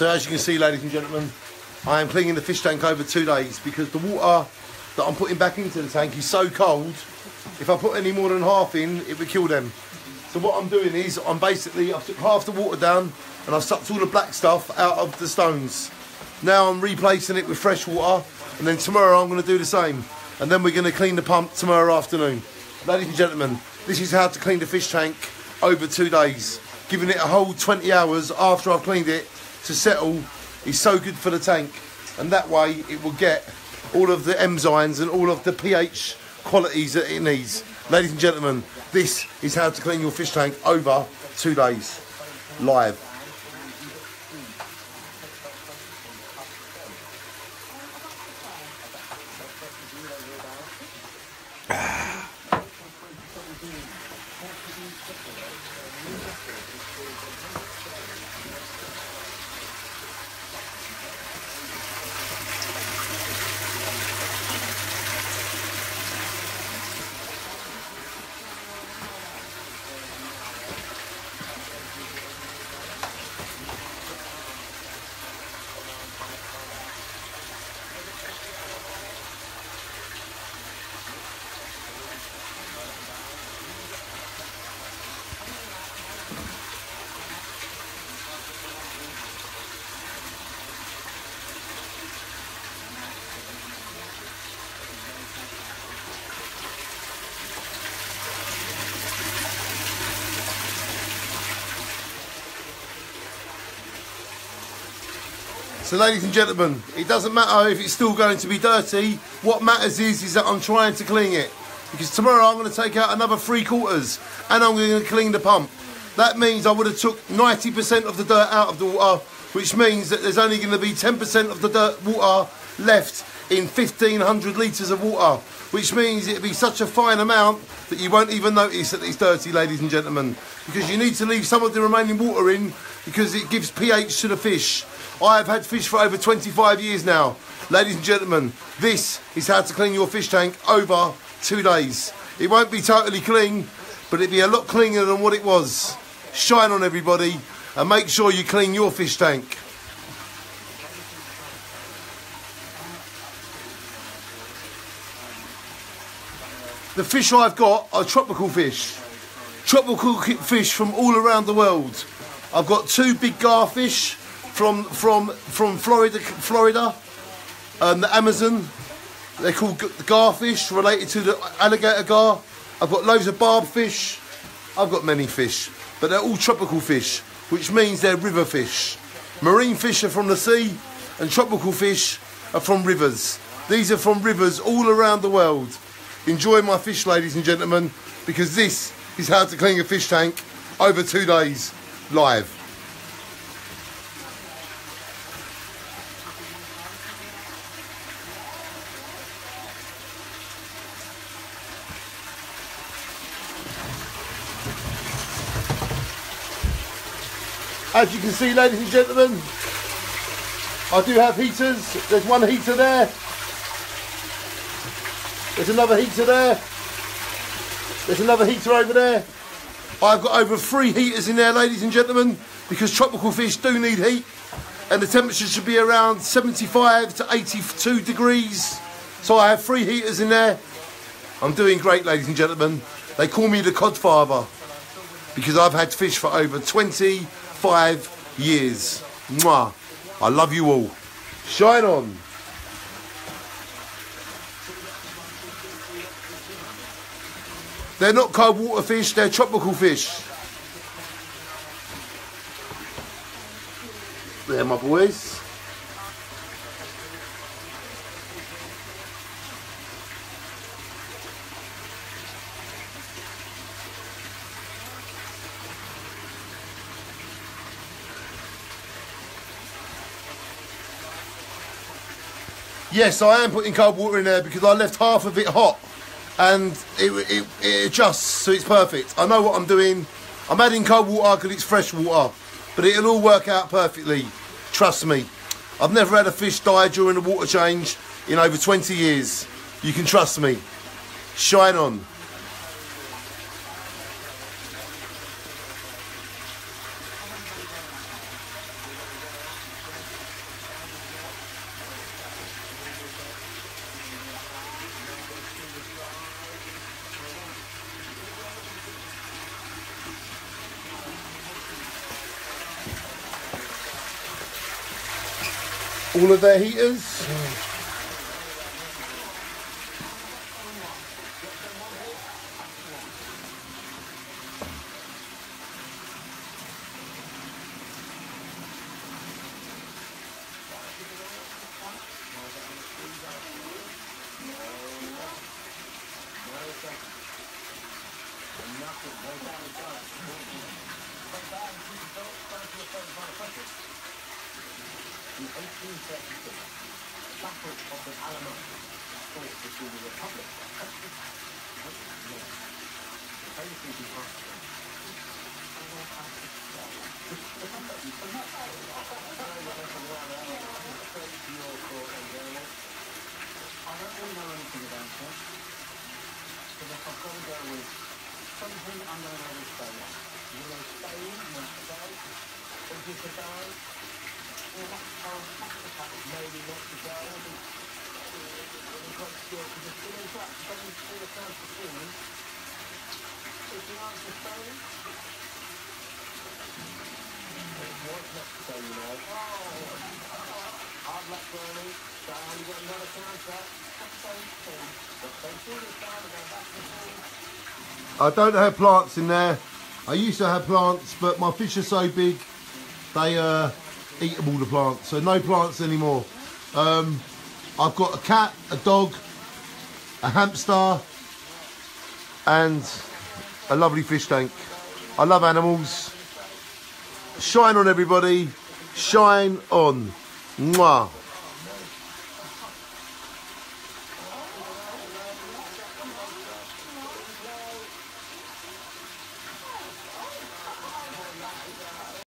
So as you can see, ladies and gentlemen, I am cleaning the fish tank over two days because the water that I'm putting back into the tank is so cold. If I put any more than half in, it would kill them. So what I'm doing is I'm basically I've took half the water down and I've sucked all the black stuff out of the stones. Now I'm replacing it with fresh water and then tomorrow I'm going to do the same. And then we're going to clean the pump tomorrow afternoon. Ladies and gentlemen, this is how to clean the fish tank over two days. Giving it a whole 20 hours after I've cleaned it to settle is so good for the tank. And that way it will get all of the enzymes and all of the pH qualities that it needs. Ladies and gentlemen, this is how to clean your fish tank over two days. Live. So, ladies and gentlemen, it doesn't matter if it's still going to be dirty. What matters is, is that I'm trying to clean it. Because tomorrow I'm going to take out another three quarters and I'm going to clean the pump. That means I would have took 90% of the dirt out of the water, which means that there's only going to be 10% of the dirt water left in 1500 litres of water, which means it'll be such a fine amount that you won't even notice that it's dirty, ladies and gentlemen. Because you need to leave some of the remaining water in because it gives pH to the fish. I have had fish for over 25 years now. Ladies and gentlemen, this is how to clean your fish tank over two days. It won't be totally clean, but it'll be a lot cleaner than what it was. Shine on everybody and make sure you clean your fish tank. The fish I've got are tropical fish. Tropical fish from all around the world. I've got two big garfish from from from Florida, Florida, um, the Amazon. They're called garfish, related to the alligator gar. I've got loads of barb fish. I've got many fish, but they're all tropical fish, which means they're river fish. Marine fish are from the sea, and tropical fish are from rivers. These are from rivers all around the world. Enjoy my fish, ladies and gentlemen, because this is how to clean a fish tank over two days live. As you can see, ladies and gentlemen, I do have heaters. There's one heater there. There's another heater there. There's another heater over there. I've got over three heaters in there, ladies and gentlemen, because tropical fish do need heat. And the temperature should be around 75 to 82 degrees. So I have three heaters in there. I'm doing great, ladies and gentlemen. They call me the codfather because I've had fish for over 20 five years. Mwah. I love you all. Shine on. They're not cold water fish, they're tropical fish. There, my boys. Yes, I am putting cold water in there because I left half of it hot and it, it, it adjusts so it's perfect. I know what I'm doing. I'm adding cold water because it's fresh water, but it'll all work out perfectly. Trust me. I've never had a fish die during a water change in over 20 years. You can trust me. Shine on. All of their heaters. In 1836, Battle of the Alamo fought between the Republic and North. The Armstrong. I don't really know anything about it, but if I've got to go with something I'm going to overstate, will I stay, must stay, or just forth. I don't have plants in there. I used to have plants, but my fish are so big, they uh, eat up all the plants. So no plants anymore. Um, I've got a cat, a dog, a hamster, and a lovely fish tank. I love animals. Shine on everybody. Shine on. Mwah.